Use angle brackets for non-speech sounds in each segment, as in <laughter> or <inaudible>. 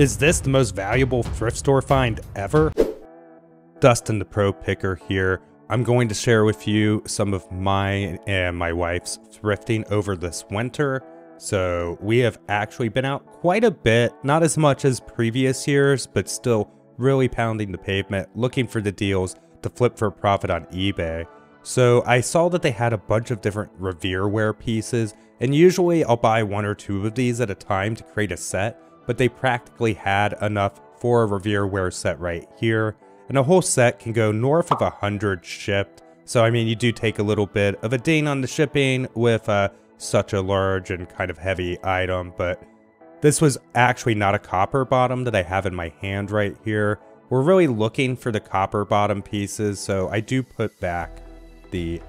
Is this the most valuable thrift store find ever? Dustin the Pro Picker here. I'm going to share with you some of my and my wife's thrifting over this winter. So we have actually been out quite a bit, not as much as previous years, but still really pounding the pavement, looking for the deals to flip for profit on eBay. So I saw that they had a bunch of different Revere Ware pieces, and usually I'll buy one or two of these at a time to create a set, but they practically had enough for a Revere Ware set right here. And a whole set can go north of a hundred shipped. So I mean, you do take a little bit of a ding on the shipping with uh, such a large and kind of heavy item, but this was actually not a copper bottom that I have in my hand right here. We're really looking for the copper bottom pieces, so I do put back the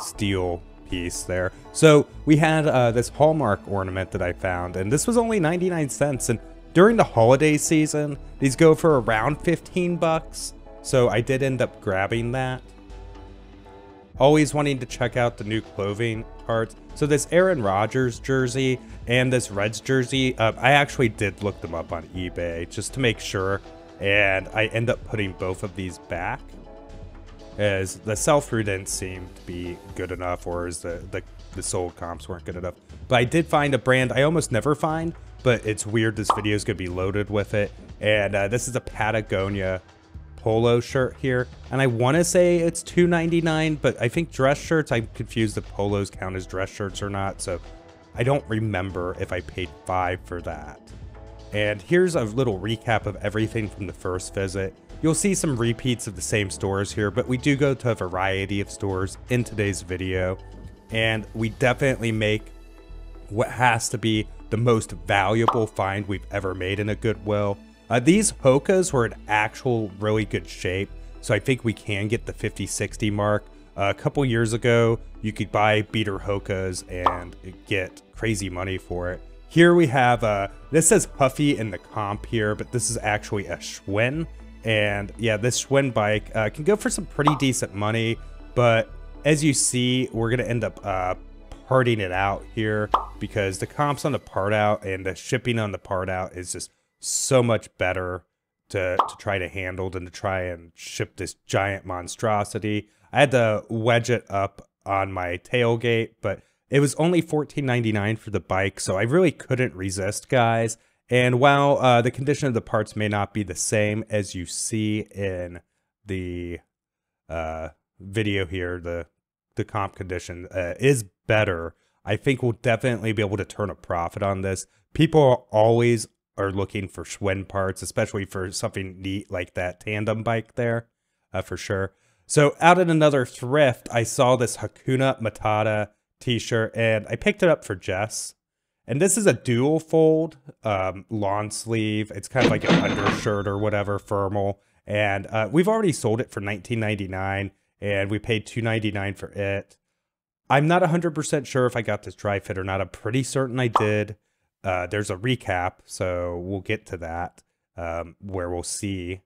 steel piece there. So we had uh, this Hallmark ornament that I found, and this was only 99 cents. And during the holiday season, these go for around 15 bucks. So I did end up grabbing that. Always wanting to check out the new clothing parts. So this Aaron Rodgers jersey and this Reds jersey, uh, I actually did look them up on eBay just to make sure. And I end up putting both of these back as the sell-through didn't seem to be good enough or as the, the, the sold comps weren't good enough. But I did find a brand I almost never find, but it's weird this video is to be loaded with it. And uh, this is a Patagonia polo shirt here. And I want to say it's $2.99, but I think dress shirts, I'm confused if polos count as dress shirts or not. So I don't remember if I paid 5 for that. And here's a little recap of everything from the first visit. You'll see some repeats of the same stores here, but we do go to a variety of stores in today's video. And we definitely make what has to be the most valuable find we've ever made in a Goodwill. Uh, these Hokas were in actual really good shape, so I think we can get the 50-60 mark. Uh, a couple years ago, you could buy beater Hokas and get crazy money for it. Here we have, uh, this says Huffy in the comp here, but this is actually a Schwinn. And yeah, this Schwinn bike uh, can go for some pretty decent money, but as you see, we're to end up uh, parting it out here because the comps on the part out and the shipping on the part out is just so much better to, to try to handle than to try and ship this giant monstrosity. I had to wedge it up on my tailgate, but it was only $14.99 for the bike, so I really couldn't resist, guys. And while uh, the condition of the parts may not be the same as you see in the uh, video here, the the comp condition uh, is better. I think we'll definitely be able to turn a profit on this. People always are looking for Schwinn parts, especially for something neat like that tandem bike there, uh, for sure. So out at another thrift, I saw this Hakuna Matata t-shirt and I picked it up for Jess. And this is a Duofold um, lawn sleeve. It's kind of like an undershirt or whatever, thermal. And uh, we've already sold it for $19.99 and we paid $2.99 for it. I'm not 100% sure if I got this Dri-FIT or not. I'm pretty certain I did. Uh, there's a recap, so we'll get to that um, where we'll see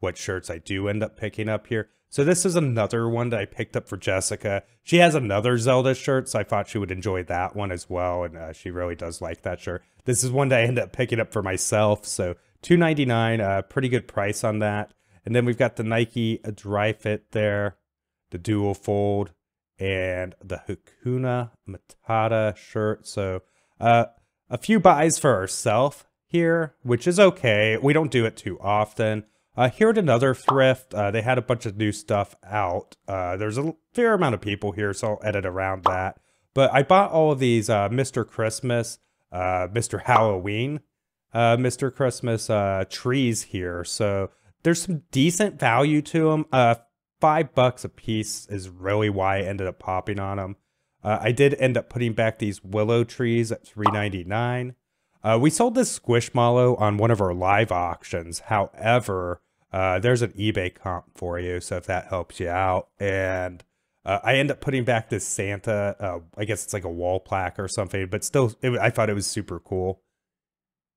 what shirts I do end up picking up here. So this is another one that I picked up for Jessica. She has another Zelda shirt, so I thought she would enjoy that one as well, and uh, she really does like that shirt. This is one that I ended up picking up for myself, so two ninety nine, uh, pretty good price on that. And then we've got the Nike Dri-FIT there, the Duofold, and the Hakuna Matata shirt. So uh, a few buys for ourselves here, which is okay. We don't do it too often. Uh, here at another thrift, uh, they had a bunch of new stuff out. Uh, there's a fair amount of people here, so I'll edit around that. But I bought all of these uh, Mr. Christmas, uh, Mr. Halloween, uh, Mr. Christmas trees here. So there's some decent value to them. five bucks a piece is really why I ended up popping on them. I did end up putting back these willow trees at three ninety nine. Uh, we sold this Squishmallow on one of our live auctions. However, uh, there's an eBay comp for you, so if that helps you out. And uh, I end up putting back this Santa. Uh, I guess it's like a wall plaque or something, but still, it, I thought it was super cool.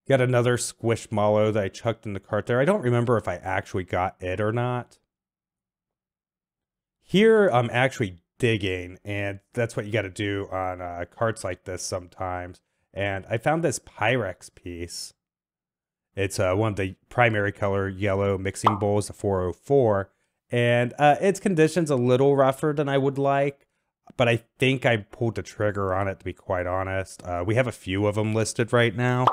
Got another Squishmallow that I chucked in the cart there. I don't remember if I actually got it or not. Here, I'm actually digging, and that's what you got to do on uh, carts like this sometimes. And I found this Pyrex piece It's uh, one of the primary color yellow mixing bowls, the 404. And uh, its condition's a little rougher than I would like, but I think I pulled the trigger on it, to be quite honest. Uh, we have a few of them listed right now.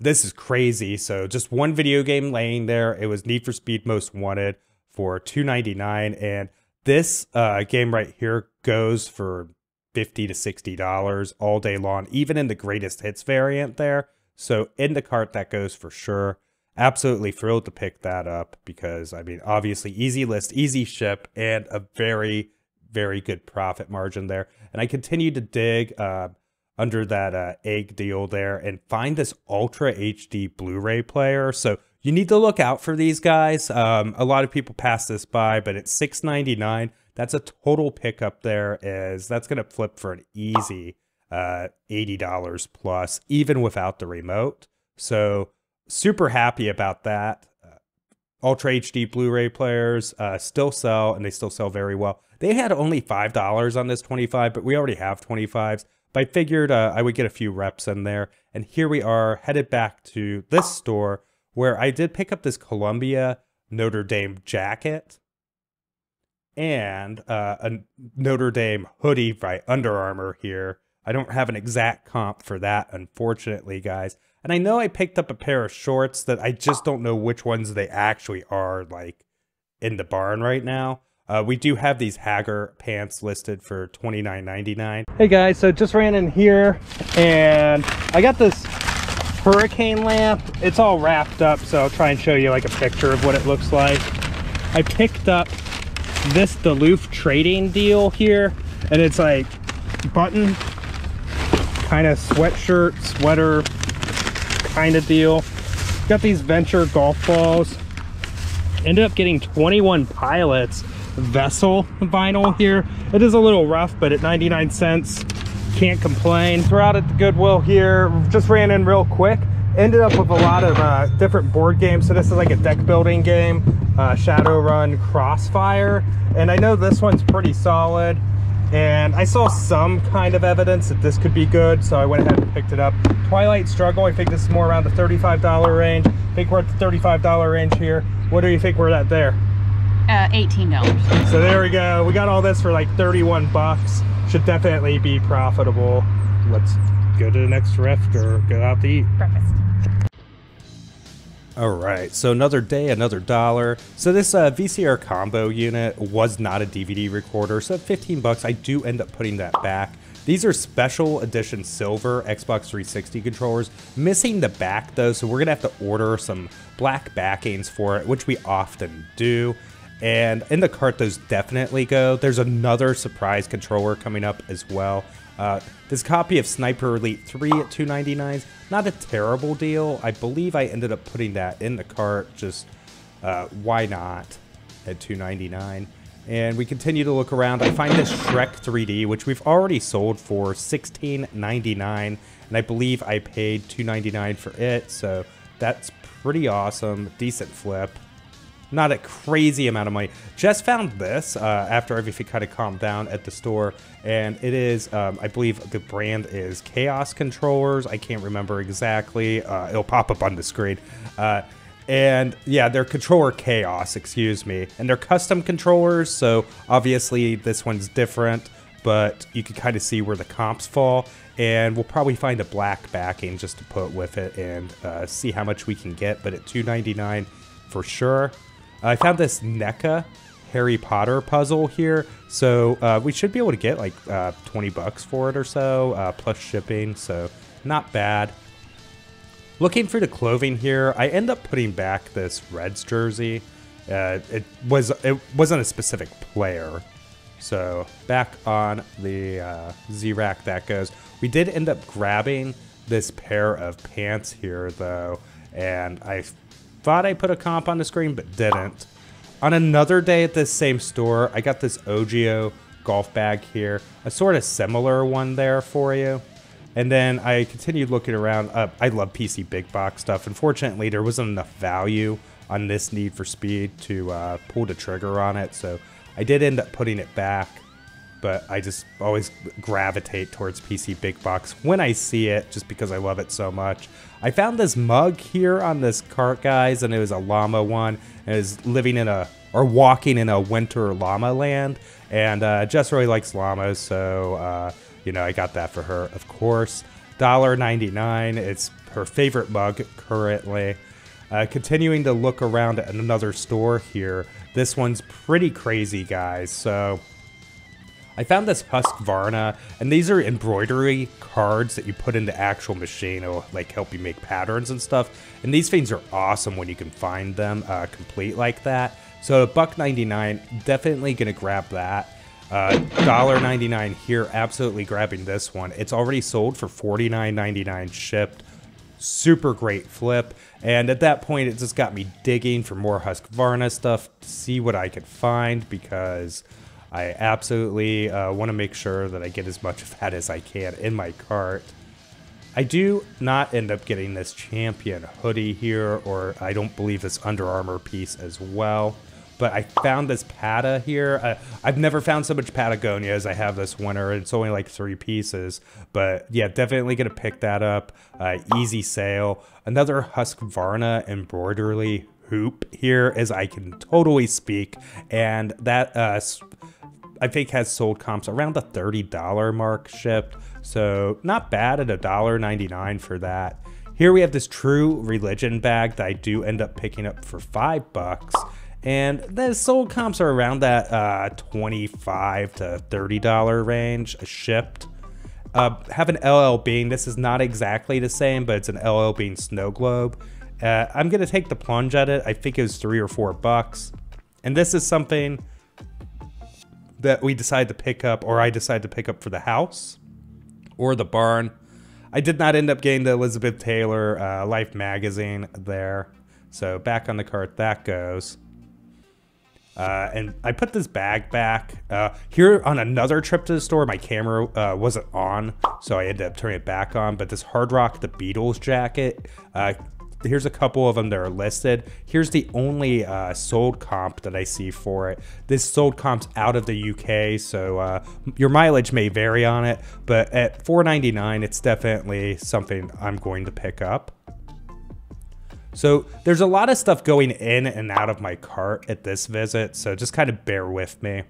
This is crazy. So just one video game laying there. It was Need for Speed Most Wanted for 299 and this uh, game right here goes for 50 to 60 dollars all day long even in the greatest hits variant there so in the cart that goes for sure absolutely thrilled to pick that up because i mean obviously easy list easy ship and a very very good profit margin there and i continue to dig uh, under that uh, egg deal there and find this ultra hd blu-ray player so you need to look out for these guys. Um, a lot of people pass this by, but it's six ninety nine. That's a total pickup. There is that's going to flip for an easy uh, eighty dollars plus, even without the remote. So super happy about that. Uh, Ultra HD Blu-ray players uh, still sell, and they still sell very well. They had only five dollars on this twenty five, but we already have twenty fives. But I figured uh, I would get a few reps in there, and here we are headed back to this store where I did pick up this Columbia Notre Dame jacket and uh, a Notre Dame hoodie by Under Armour here. I don't have an exact comp for that, unfortunately, guys. And I know I picked up a pair of shorts that I just don't know which ones they actually are, like, in the barn right now. Uh, we do have these Haggar pants listed for $29.99. Hey guys, so just ran in here and I got this hurricane lamp. It's all wrapped up, so I'll try and show you like a picture of what it looks like. I picked up this Duluth trading deal here, and it's like button kind of sweatshirt, sweater kind of deal. Got these Venture golf balls. Ended up getting 21 Pilots vessel vinyl here. It is a little rough, but at 99 cents, can't complain. We're out at the Goodwill here. Just ran in real quick. Ended up with a lot of uh, different board games. So this is like a deck building game, uh, Shadowrun Crossfire. And I know this one's pretty solid. And I saw some kind of evidence that this could be good, so I went ahead and picked it up. Twilight Struggle, I think this is more around the $35 range. I think we're at the $35 range here. What do you think we're at there? Uh, $18. So there we go. We got all this for like 31 bucks should definitely be profitable. Let's go to the next rift or go out to eat. Breakfast. All right, so another day, another dollar. So this uh, VCR combo unit was not a DVD recorder, so 15 bucks. I do end up putting that back. These are special edition silver Xbox 360 controllers, missing the back though, so we're gonna have to order some black backings for it, which we often do. And in the cart, those definitely go. There's another surprise controller coming up as well. Uh, this copy of Sniper Elite 3 at 299 is not a terrible deal. I believe I ended up putting that in the cart. Just uh, why not at 299 and we continue to look around. I find this Shrek 3D, which we've already sold for 16.99, and I believe I paid 2.99 for it. So that's pretty awesome. Decent flip not a crazy amount of money. Just found this uh, after everything kind of calmed down at the store, and it is, um, I believe the brand is Chaos Controllers. I can't remember exactly. Uh, it'll pop up on the screen. Uh, and yeah, they're controller chaos, excuse me. And they're custom controllers, so obviously this one's different, but you can kind of see where the comps fall. And we'll probably find a black backing just to put with it and uh, see how much we can get. But at 2.99 for sure. I found this NECA Harry Potter puzzle here. So uh, we should be able to get like uh, 20 bucks for it or so, uh, plus shipping. So not bad. Looking for the clothing here, I end up putting back this Reds jersey. Uh, it was it wasn't a specific player, so back on the uh, Z rack that goes. We did end up grabbing this pair of pants here though, and I Thought I put a comp on the screen, but didn't. On another day at this same store, I got this OGIO golf bag here. A sort of similar one there for you. And then I continued looking around. Uh, I love PC big box stuff. Unfortunately, there wasn't enough value on this Need for Speed to uh, pull the trigger on it. So I did end up putting it back. But I just always gravitate towards PC Big Box when I see it, just because I love it so much. I found this mug here on this cart, guys, and it was a llama one. And it was living in a, or walking in a winter llama land. And uh, Jess really likes llamas, so, uh, you know, I got that for her, of course. $1.99. It's her favorite mug currently. Uh, continuing to look around at another store here. This one's pretty crazy, guys. So I found this Husqvarna, and these are embroidery cards that you put into actual machine. It'll like help you make patterns and stuff. And these things are awesome when you can find them uh, complete like that. So buck 99, definitely gonna grab that. Uh, $1.99 here, absolutely grabbing this one. It's already sold for $49.99 shipped super great flip. And at that point, it just got me digging for more Husqvarna stuff to see what I could find because I absolutely uh, want to make sure that I get as much of <laughs> that as I can in my cart. I do not end up getting this champion hoodie here, or I don't believe this Under Armour piece as well but I found this Pata here. Uh, I've never found so much Patagonia as I have this winter. It's only like three pieces, but yeah, definitely gonna pick that up. Uh, easy sale. Another Husqvarna embroidery hoop here, as I can totally speak, and that uh, I think has sold comps around the $30 mark shipped. So not bad at $1.99 for that. Here we have this true religion bag that I do end up picking up for five bucks. And the sold comps are around that uh, 25 to $30 range shipped. Uh, have an LL Bean. This is not exactly the same, but it's an LL Bean snow globe. Uh, I'm to take the plunge at it. I think it was three or four bucks. And this is something that we decide to pick up, or I decide to pick up for the house or the barn. I did not end up getting the Elizabeth Taylor uh, Life magazine there. So back on the cart that goes. Uh, and I put this bag back. Uh, here on another trip to the store, my camera uh, wasn't on, so I ended up turning it back on. But this Hard Rock the Beatles jacket, uh, here's a couple of them that are listed. Here's the only uh, sold comp that I see for it. This sold comp's out of the UK, so uh, your mileage may vary on it. But at $4.99, it's definitely something I'm going to pick up. So there's a lot of stuff going in and out of my cart at this visit, so just kind of bear with me.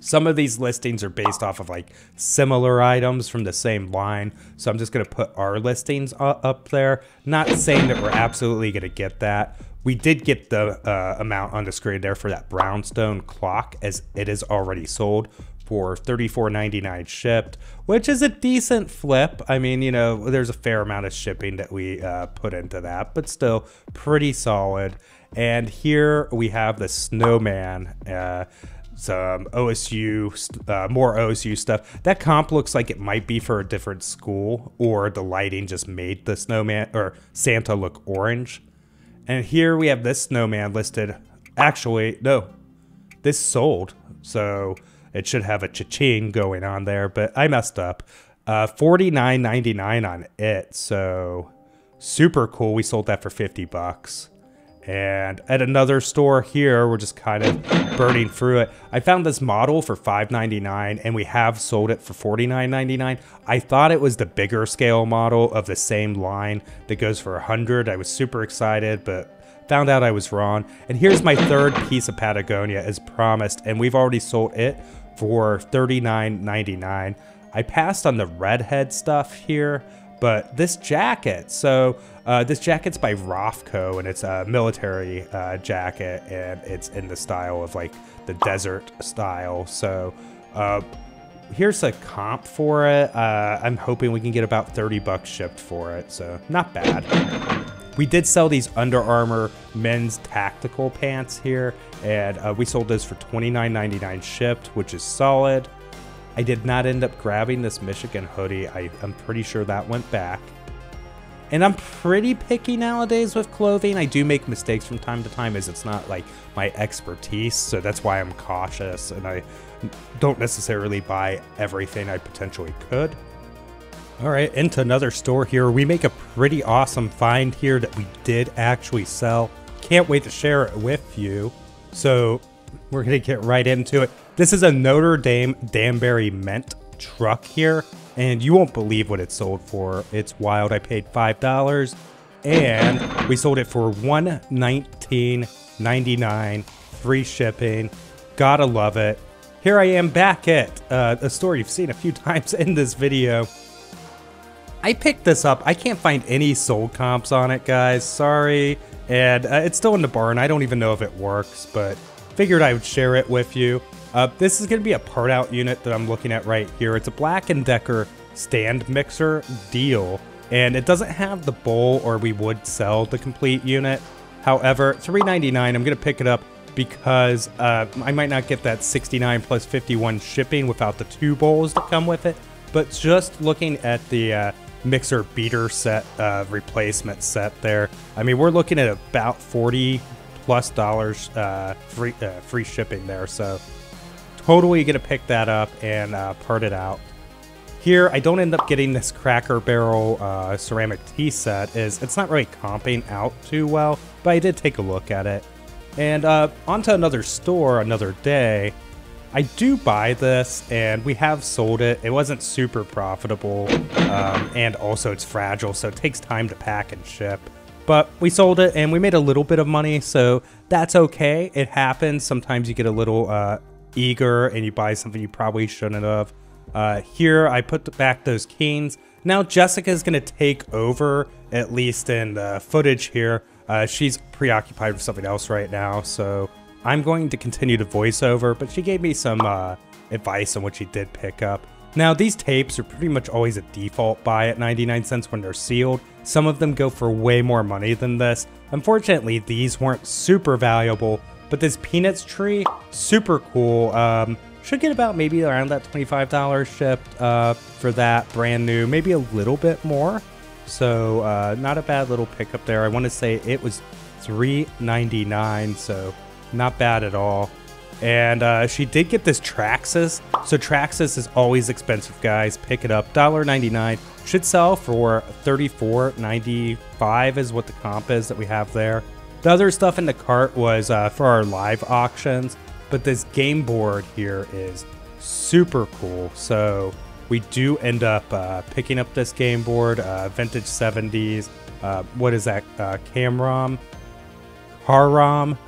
Some of these listings are based off of like similar items from the same line, so I'm just going to put our listings up there. Not saying that we're absolutely going to get that. We did get the uh, amount on the screen there for that brownstone clock as it is already sold for $34.99 shipped, which is a decent flip. I mean, you know, there's a fair amount of shipping that we uh, put into that, but still pretty solid. And here we have the snowman. Uh, some OSU, uh, more OSU stuff. That comp looks like it might be for a different school, or the lighting just made the snowman or Santa look orange. And here we have this snowman listed. Actually, no, this sold. So it should have a cha-ching going on there, but I messed up. Uh, $49.99 on it, so super cool. We sold that for 50 bucks. And at another store here, we're just kind of burning through it. I found this model for $5.99 and we have sold it for $49.99. I thought it was the bigger scale model of the same line that goes for 100. I was super excited, but found out I was wrong. And here's my third piece of Patagonia as promised, and we've already sold it for $39.99. I passed on the redhead stuff here, but this jacket, so uh, this jacket's by Rothco and it's a military uh, jacket and it's in the style of like the desert style. So uh, here's a comp for it. Uh, I'm hoping we can get about 30 bucks shipped for it, so not bad. We did sell these Under Armour men's tactical pants here, and uh, we sold those for $29.99 shipped, which is solid. I did not end up grabbing this Michigan hoodie. I, am pretty sure that went back. And I'm pretty picky nowadays with clothing. I do make mistakes from time to time as it's not like my expertise, so that's why I'm cautious and I don't necessarily buy everything I potentially could. All right, into another store here. We make a pretty awesome find here that we did actually sell. Can't wait to share it with you. So we're gonna get right into it. This is a Notre Dame Danbury Mint truck here, and you won't believe what it sold for. It's wild. I paid five dollars, and we sold it for one nineteen ninety nine, free shipping. Gotta love it. Here I am back at uh, a store you've seen a few <laughs> times in this video. I picked this up. I can't find any sold comps on it, guys. Sorry. And uh, it's still in the barn. I don't even know if it works, but figured I would share it with you. Uh, this is going to be a part out unit that I'm looking at right here. It's a Black & Decker stand mixer deal, and it doesn't have the bowl or we would sell the complete unit. However, $3.99, I'm going to pick it up because uh, I might not get that 69 plus 51 shipping without the two bowls that come with it. But just looking at the uh, mixer beater set uh, replacement set there, I mean, we're looking at about 40 plus dollars uh, free uh, free shipping there. So totally gonna pick that up and uh, part it out. Here, I don't end up getting this Cracker Barrel uh, ceramic tea set. Is it's not really comping out too well, but I did take a look at it. And uh, onto another store, another day. I do buy this, and we have sold it. It wasn't super profitable, um, and also it's fragile, so it takes time to pack and ship. But we sold it, and we made a little bit of money, so that's okay. It happens. Sometimes you get a little uh, eager, and you buy something you probably shouldn't have. Uh, here, I put back those keens. Now Jessica is going to take over, at least in the footage here. Uh, she's preoccupied with something else right now, so I'm going to continue to voiceover, but she gave me some uh, advice on what she did pick up. Now, these tapes are pretty much always a default buy at 99 cents when they're sealed. Some of them go for way more money than this. Unfortunately, these weren't super valuable, but this Peanuts tree, super cool. Um, should get about maybe around that $25 shipped uh, for that, brand new, maybe a little bit more. So uh, not a bad little pickup there. I want to say it was $3.99, so not bad at all. And uh, she did get this Traxxas. So Traxxas is always expensive, guys. Pick it up. $1.99. Should sell for $34.95 is what the comp is that we have there. The other stuff in the cart was uh, for our live auctions. But this game board here is super cool. So we do end up uh, picking up this game board, uh, vintage 70s. Uh, what is that? Uh, Camrom? Haram?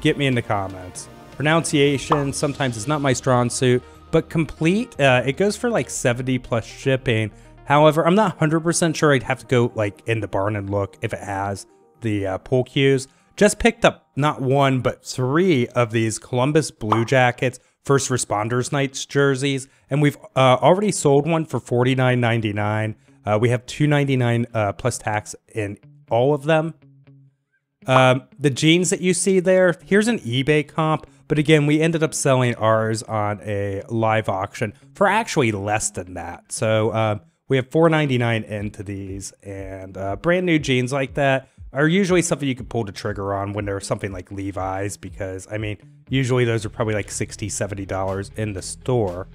Get me in the comments. Pronunciation, sometimes it's not my strong suit, but complete, uh, it goes for like 70 plus shipping. However, I'm not 100% sure I'd have to go like in the barn and look if it has the uh, pull cues. Just picked up not one, but three of these Columbus Blue Jackets First Responders Nights jerseys, and we've uh, already sold one for $49.99. Uh, we have $2.99 uh, plus tax in all of them. Um, the jeans that you see there, here's an eBay comp, but again, we ended up selling ours on a live auction for actually less than that. So um, we have $4.99 into these, and uh, brand new jeans like that are usually something you could pull the trigger on when there's something like Levi's because I mean usually those are probably like 60 70 dollars in the store.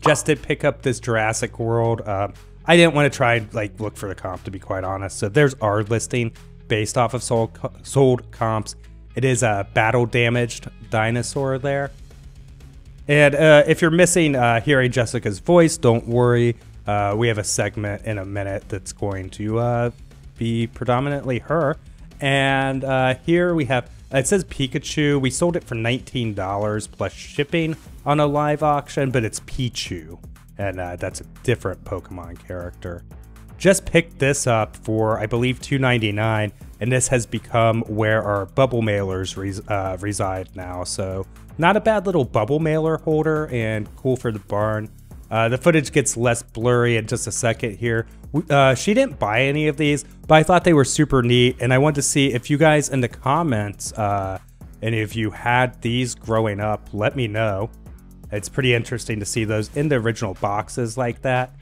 Just did pick up this Jurassic World um, I didn't want to try and like look for the comp to be quite honest. So there's our listing based off of sold, sold comps it is a battle damaged dinosaur there and uh, if you're missing uh, hearing Jessica's voice don't worry uh, we have a segment in a minute that's going to uh, be predominantly her. And uh, here we have, it says Pikachu. We sold it for $19 plus shipping on a live auction, but it's Pichu. And uh, that's a different Pokemon character. Just picked this up for, I believe, $2.99. And this has become where our bubble mailers res uh, reside now. So not a bad little bubble mailer holder and cool for the barn. Uh, the footage gets less blurry in just a second here. Uh, she didn't buy any of these, but I thought they were super neat, and I wanted to see if you guys in the comments, uh, and if you had these growing up, let me know. It's pretty interesting to see those in the original boxes like that.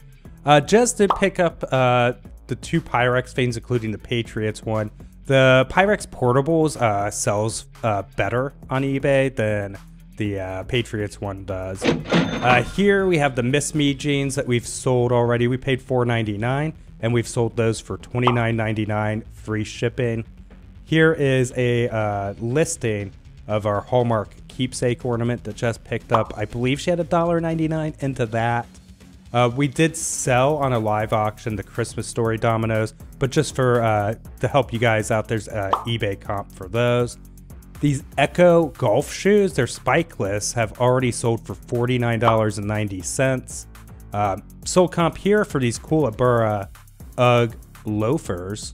Uh, just to pick up uh, the two Pyrex things, including the Patriots one. The Pyrex portables uh, sells uh, better on eBay than the uh, Patriots one does. Uh, here we have the Miss Me jeans that we've sold already. We paid $4.99 and we've sold those for $29.99 free shipping. Here is a listing of our Hallmark keepsake ornament that just picked up. I believe she had a dollar ninety nine into that. Uh, we did sell on a live auction the Christmas Story dominoes, but just for uh, to help you guys out, there's uh, eBay comp for those. These ECCO golf shoes, they're spikeless, have already sold for $49.90. Uh, sold comp here for these Koolaburra Ugg loafers.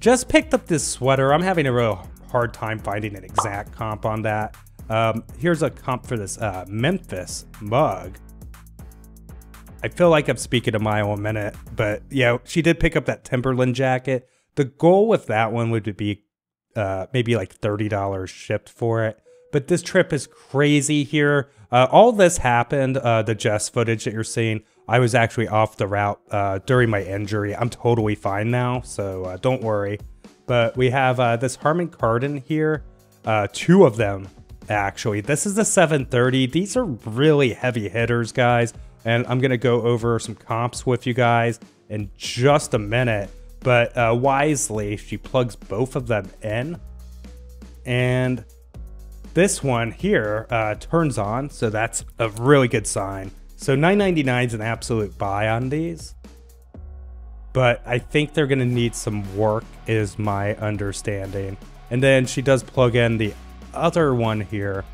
Just picked up this sweater. I'm having a real hard time finding an exact comp on that. Um, here's a comp for this uh, Memphis mug. I feel like I'm speaking a mile a minute, but yeah, she did pick up that Timberland jacket. The goal with that one would be uh, maybe like $30 shipped for it. But this trip is crazy here. Uh, all this happened, uh, the Jess footage that you're seeing. I was actually off the route uh, during my injury. I'm totally fine now, so uh, don't worry. But we have uh, this Harman Kardon here, uh, two of them actually. This is the 730. These are really heavy hitters, guys. And I'm going to go over some comps with you guys in just a minute. But uh, wisely, she plugs both of them in. And this one here uh, turns on, so that's a really good sign. So 9.99 is an absolute buy on these. But I think they're going to need some work, is my understanding. And then she does plug in the other one here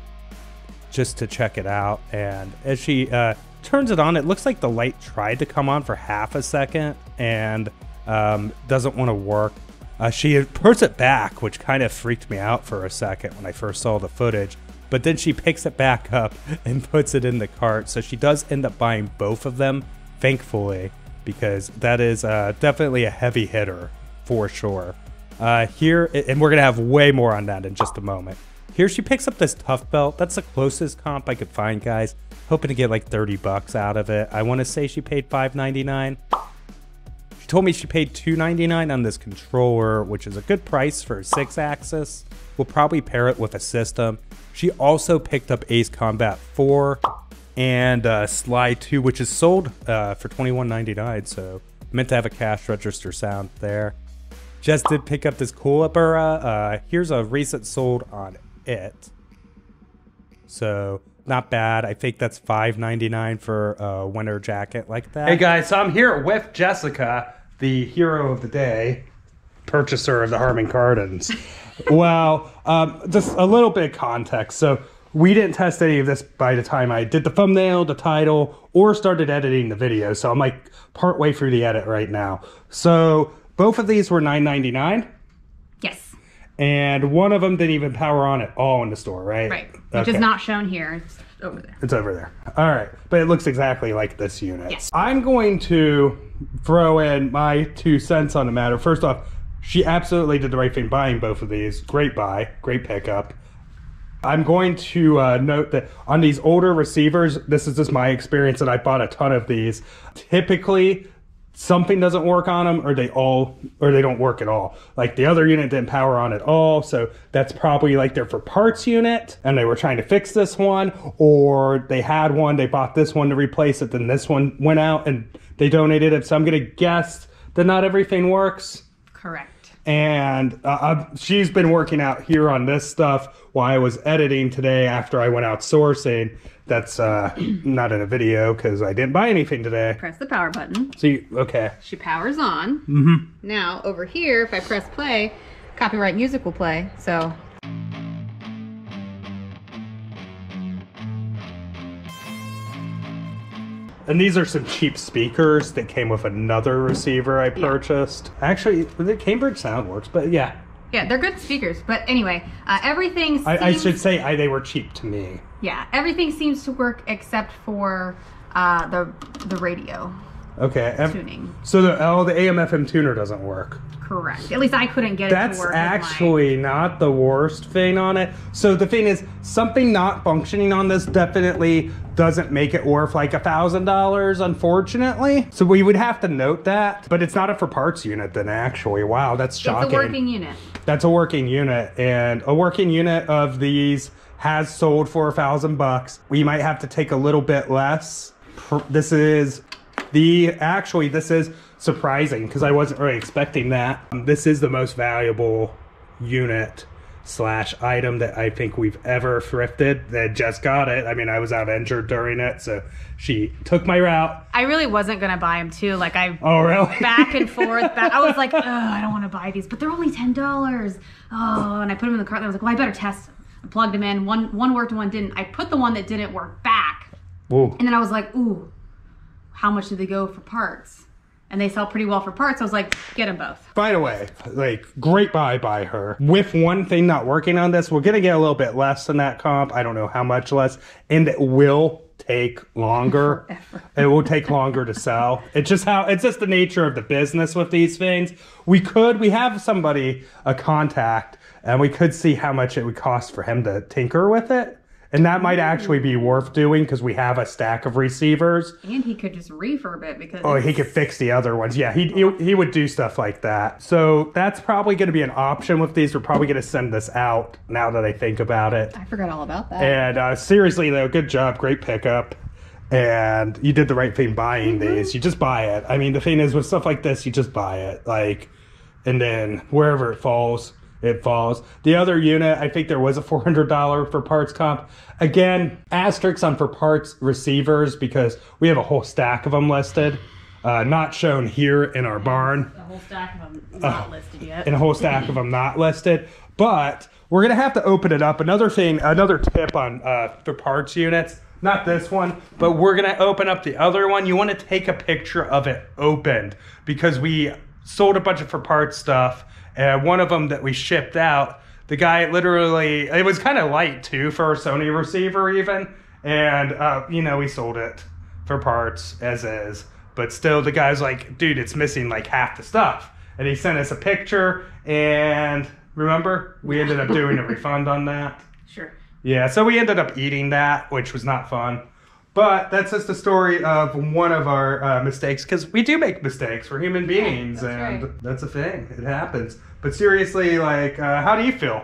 just to check it out. And as she uh, turns it on, it looks like the light tried to come on for half a second and um, doesn't want to work. Uh, she puts it back, which kind of freaked me out for a second when I first saw the footage. But then she picks it back up <laughs> and puts it in the cart. So she does end up buying both of them, thankfully, because that is uh, definitely a heavy hitter for sure. Uh, here, and we're going to have way more on that in just a moment. Here she picks up this tough belt. That's the closest comp I could find, guys. Hoping to get like 30 bucks out of it. I want to say she paid 5.99. She told me she paid 2.99 on this controller, which is a good price for a Sixaxis. We'll probably pair it with a system. She also picked up Ace Combat 4 and uh, Sly 2, which is sold uh, for 21.99. So meant to have a cash register sound there. Just did pick up this Koolaburra. Uh, here's a recent sold on it. So not bad. I think that's five ninety nine for a winter jacket like that. Hey guys, so I'm here with Jessica, the hero of the day, purchaser of the Harman Kardons. <laughs> well, um, just a little bit of context. So we didn't test any of this by the time I did the thumbnail, the title, or started editing the video. So I'm like part way through the edit right now. So both of these were nine ninety nine and one of them didn't even power on at all in the store, right? Right. Which okay. is not shown here. It's over there. It's over there. All right. But it looks exactly like this unit. Yes. I'm going to throw in my two cents on the matter. First off, she absolutely did the right thing buying both of these. Great buy, great pickup. I'm going to uh, note that on these older receivers, this is just my experience, and I bought a ton of these. Typically, something doesn't work on them or they all or they don't work at all. Like the other unit didn't power on at all so that's probably like they're for parts unit and they were trying to fix this one or they had one they bought this one to replace it then this one went out and they donated it. So i'm gonna guess that not everything works. Correct. And uh, she's been working out here on this stuff while i was editing today after i went out sourcing that's uh, <clears throat> not in a video because I didn't buy anything today. Press the power button. So you, okay. She powers on. Mm-hmm. Now over here, if I press play, copyright music will play. So. And these are some cheap speakers that came with another receiver I purchased. Yeah. Actually, the Cambridge SoundWorks, but yeah. Yeah, they're good speakers. But anyway, uh, everything. Seems... I, I, should say I, they were cheap to me. Yeah, everything seems to work except for uh, the the radio. Okay. Tuning. So the oh the AM FM tuner doesn't work. Correct. At least I couldn't get That's it to work. That's actually my... not the worst thing on it. So the thing is, something not functioning on this definitely doesn't make it worth like a thousand dollars, unfortunately. So we would have to note that. But it's not a for parts unit then actually. Wow, that's shocking. It's a working unit. That's a working unit. And a working unit of these has sold for a thousand bucks. We might have to take a little bit less. This is the actually this is surprising because I wasn't really expecting that. Um, this is the most valuable unit slash item that I think we've ever thrifted. That just got it. I mean, I was out injured during it, so she took my route. I really wasn't gonna buy them too. Like I Oh, really? <laughs> back and forth. Back. I was like, oh, I don't want to buy these, but they're only ten dollars. Oh, and I put them in the cart. And I was like, well, I better test. them. Plugged them in. One one worked and one didn't. I put the one that didn't work back, Ooh. and then I was like, ooh, how much do they go for parts? And they sell pretty well for parts. I was like, get them both. By the way, like great buy by her. With one thing not working on this, we're gonna get a little bit less than that comp. I don't know how much less, and it will take longer. <laughs> it will take longer to sell. It's just how it's just the nature of the business with these things. We could we have somebody a contact, and we could see how much it would cost for him to tinker with it. And that might actually be worth doing because we have a stack of receivers. And he could just refurb it because Oh, he could fix the other ones. Yeah, he, he, he would do stuff like that. So that's probably going to be an option with these. We're probably going to send this out now that I think about it. I forgot all about that. And uh, seriously, though, good job. Great pickup. And you did the right thing buying these. You just buy it. I mean, the thing is, with stuff like this, you just buy it. Like, and then wherever it falls, it falls. The other unit, I think there was a $400 for parts comp. Again, asterisks on for parts receivers because we have a whole stack of them listed. Uh, not shown here in our barn the whole stack of them not listed yet. and a whole stack of them not listed. But we're gonna have to open it up. Another thing, another tip on uh, for parts units. Not this one, but we're gonna open up the other one. You want to take a picture of it opened because we sold a bunch of for parts stuff, and one of them that we shipped out, the guy literally, it was kind of light too for a Sony receiver even, and uh, you know we sold it for parts as is. But still, the guy's like, dude, it's missing like half the stuff. And he sent us a picture, and remember, we ended up doing a <laughs> refund on that. Sure. Yeah, so we ended up eating that, which was not fun. But that's just the story of one of our uh, mistakes, because we do make mistakes. We're human beings, that's and right. that's a thing. It happens. But seriously, like, uh, how do you feel?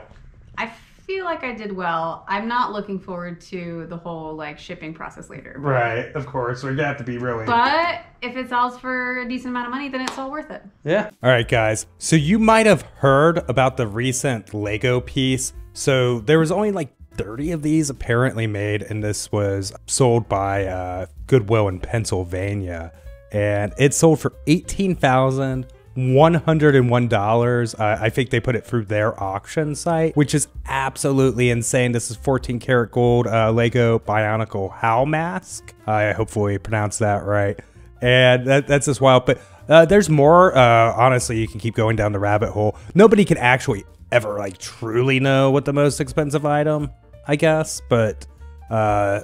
I feel like I did well. I'm not looking forward to the whole like shipping process later. Right, of course. We have to be really. But if it sells for a decent amount of money, then it's all worth it. Yeah. All right, guys. So you might have heard about the recent Lego piece. So there was only like 30 of these apparently made, and this was sold by uh, Goodwill in Pennsylvania. And it sold for $18,101. Uh, I think they put it through their auction site, which is absolutely insane. This is 14 karat gold uh, Lego Bionicle Howl Mask. I hopefully pronounced that right and that, that's just wild. But uh, there's more. Uh, honestly, you can keep going down the rabbit hole. Nobody can actually ever like truly know what the most expensive item, I guess. But uh,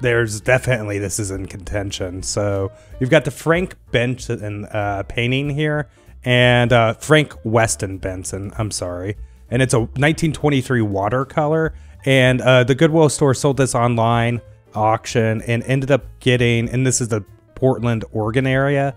there's definitely this is in contention. So you've got the Frank Benson uh, painting here, and uh, Frank Weston Benson. I'm sorry, and it's a 1923 watercolor. And uh, the Goodwill store sold this online auction and ended up getting, and this is the Portland, Oregon area,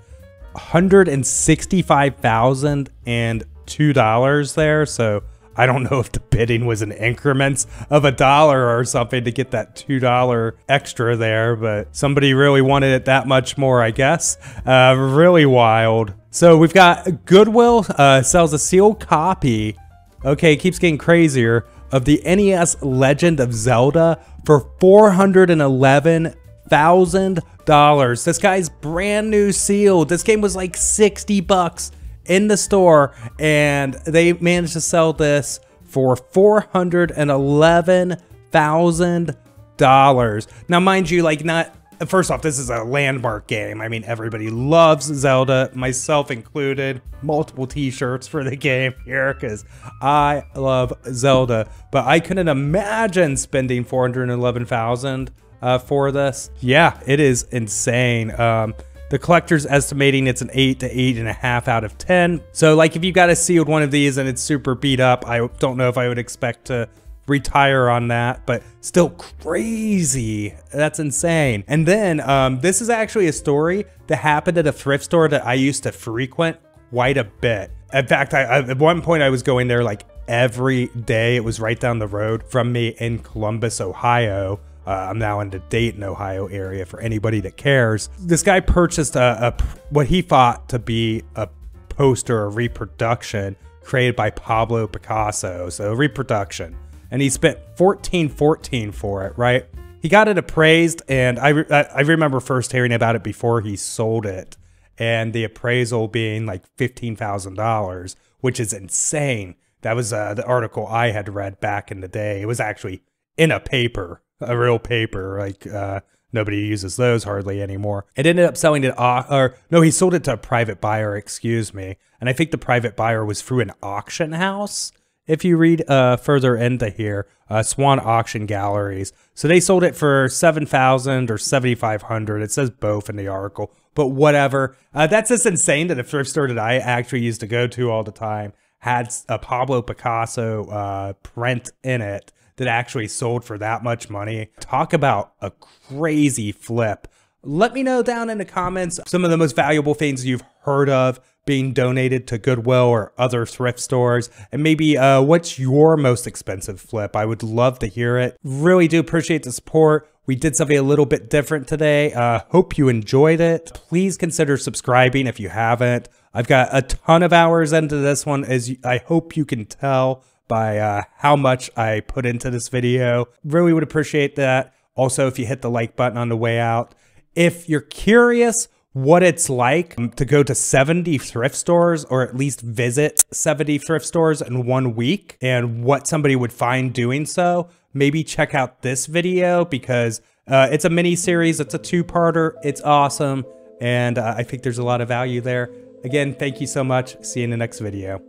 $165,002 there. So I don't know if the bidding was in increments of a dollar or something to get that $2 extra there, but somebody really wanted it that much more, I guess. Uh, really wild. So we've got Goodwill uh, sells a sealed copy. Okay, keeps getting crazier of the NES Legend of Zelda for $411,000. This guy's brand new sealed. This game was like 60 bucks in the store and they managed to sell this for $411,000. Now mind you like not First off, this is a landmark game. I mean, everybody loves Zelda, myself included. Multiple t-shirts for the <laughs> game here because I love Zelda. But I couldn't imagine spending 411000 uh, for this. Yeah, it is insane. Um, the collector's estimating it's an 8 to 8.5 out of 10. So, like, if you got a sealed one of these and it's super beat up, I don't know if I would expect to retire on that, but still crazy. That's insane. And then um, this is actually a story that happened at a thrift store that I used to frequent quite a bit. In fact, I, I, at one point I was going there like every day. It was right down the road from me in Columbus, Ohio. Uh, I'm now in the Dayton, Ohio area for anybody that cares. This guy purchased a, a what he thought to be a poster a reproduction created by Pablo Picasso, so a reproduction. And he spent 1414 for it, right? He got it appraised, and I, re- I remember first hearing about it before he sold it, and the appraisal being like $15,000, which is insane. That was uh, the article I had read back in the day. It was actually in a paper, a real paper, like uh, Nobody uses those hardly anymore. It ended up selling to it, or no, he sold it to a private buyer, excuse me. And I think the private buyer was through an auction house. If you read uh, further into here, uh, Swann Auction Galleries. So they sold it for 7000 or 7500 It says both in the article, but whatever. Uh, that's just insane that a thrift store that I actually used to go to all the time had a Pablo Picasso uh, print in it that actually sold for that much money. Talk about a crazy flip. Let me know down in the comments some of the most valuable things you've heard of being donated to Goodwill or other thrift stores, and maybe uh, what's your most expensive flip? I would love to hear it. Really do appreciate the support. We did something a little bit different today. Uh, hope you enjoyed it. Please consider subscribing if you haven't. I've got a ton of hours into this one, as I hope you can tell by uh, how much I put into this video. Really would appreciate that. Also, if you hit the like button on the way out. If you're curious what it's like to go to 70 thrift stores or at least visit 70 thrift stores in one week and what somebody would find doing so, maybe check out this video because uh, it's a mini series. It's a two-parter. It's awesome. And uh, I think there's a lot of value there. Again, thank you so much. See you in the next video.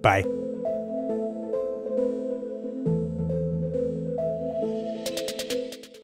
Bye.